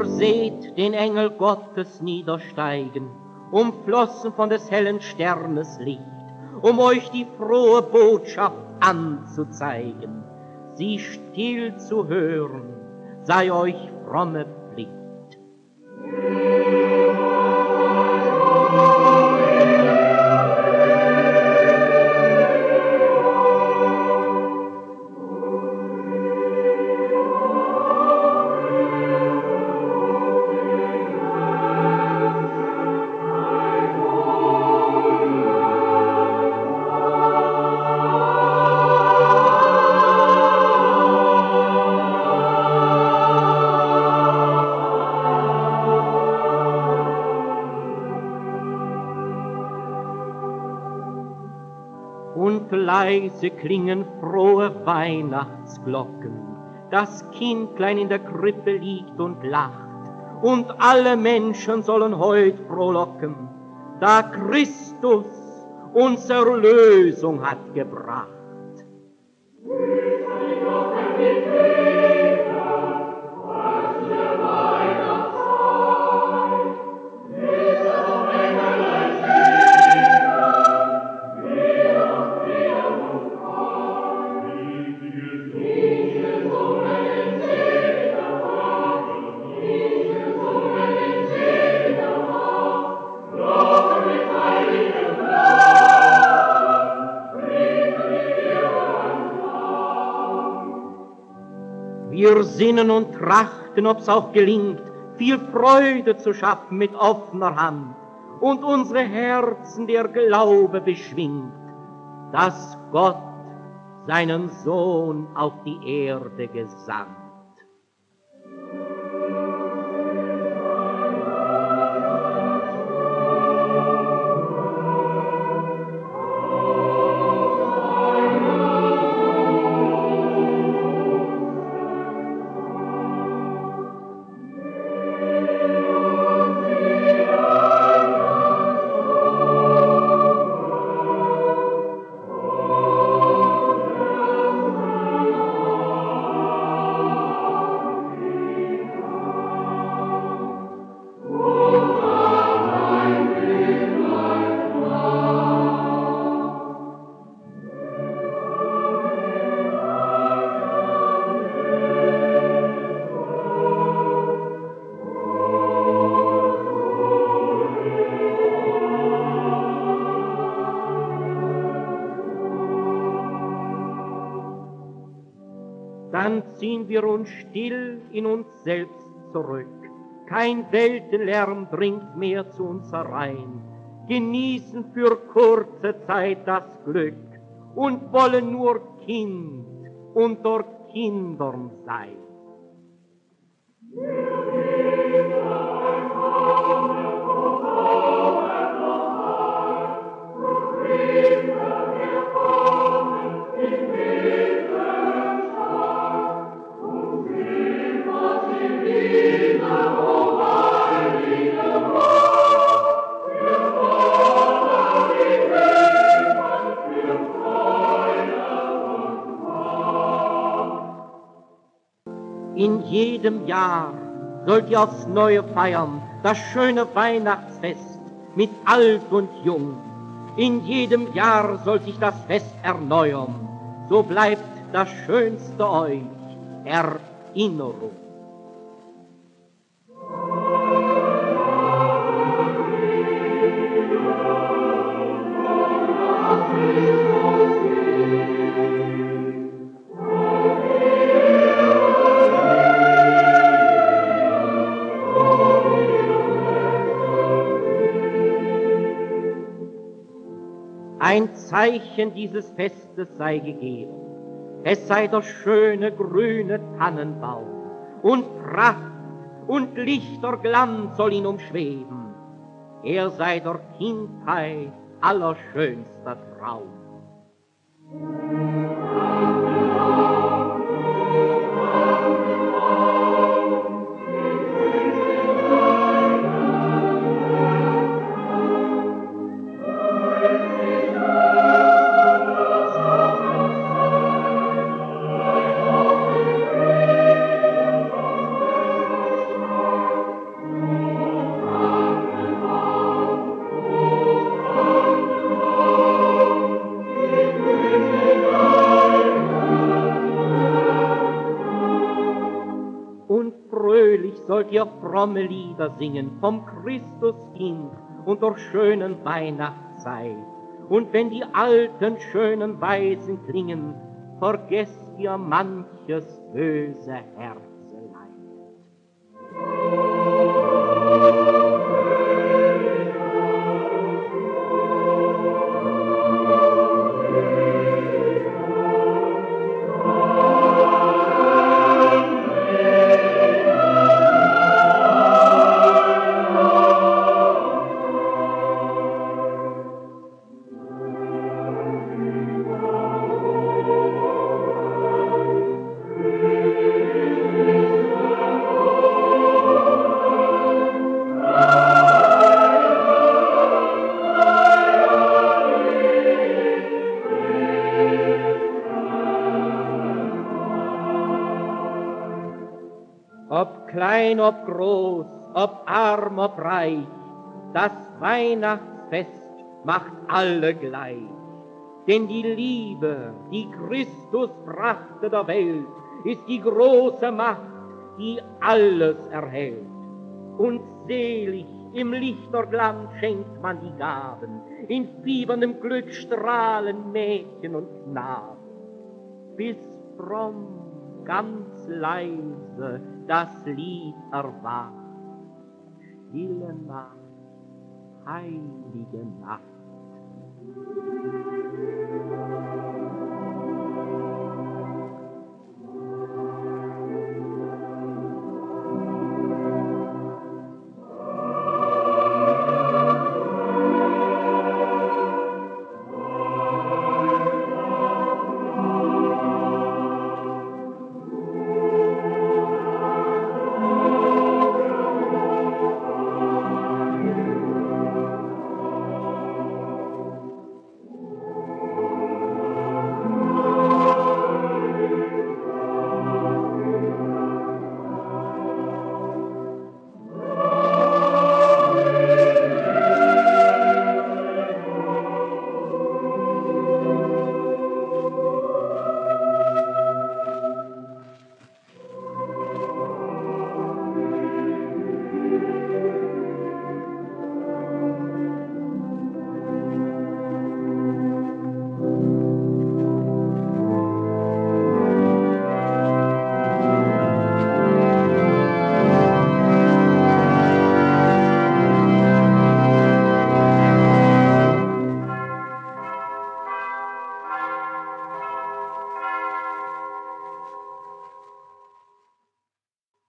Ihr seht den Engel Gottes niedersteigen, umflossen von des hellen Sternes Licht, um euch die frohe Botschaft anzuzeigen, sie still zu hören, sei euch fromme und leise klingen frohe Weihnachtsglocken. Das Kindlein in der Krippe liegt und lacht, und alle Menschen sollen heut frohlocken, da Christus unsere Lösung hat gebracht. Wir sinnen und trachten, ob's auch gelingt, viel Freude zu schaffen mit offener Hand und unsere Herzen der Glaube beschwingt, dass Gott seinen Sohn auf die Erde gesandt. Dann ziehen wir uns still in uns selbst zurück. Kein Weltenlärm dringt mehr zu uns herein. Genießen für kurze Zeit das Glück und wollen nur Kind unter Kindern sein. Jedem Jahr sollt ihr aufs Neue feiern, das schöne Weihnachtsfest mit alt und jung. In jedem Jahr soll sich das Fest erneuern, so bleibt das Schönste euch Erinnerung. Ein Zeichen dieses Festes sei gegeben. Es sei der schöne grüne Tannenbaum und Pracht und lichter Glanz soll ihn umschweben. Er sei der Kindheit allerschönster Traum. Sollt ihr fromme Lieder singen vom Christuskind und der schönen Weihnachtszeit. Und wenn die alten schönen Weisen klingen, vergesst ihr manches böse Herzeleid. Klein ob groß, ob arm, ob reich, das Weihnachtsfest macht alle gleich. Denn die Liebe, die Christus brachte der Welt, ist die große Macht, die alles erhält. Und selig im Lichterglanz schenkt man die Gaben, in fieberndem Glück strahlen Mädchen und Knaben. Bis fromm ganz leise das Lied erwacht. Stille Nacht, heilige Nacht.